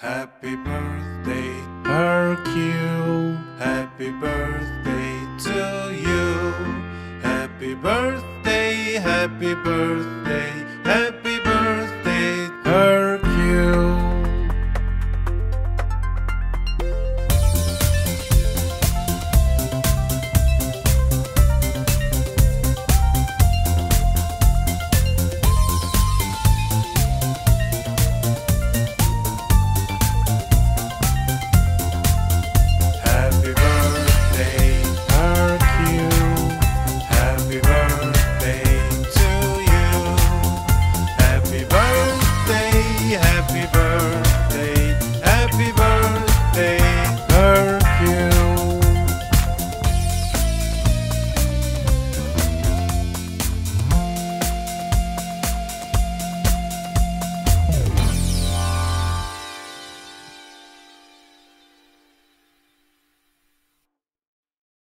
Happy birthday, Hercule. Happy birthday to you. Happy birthday, happy birthday,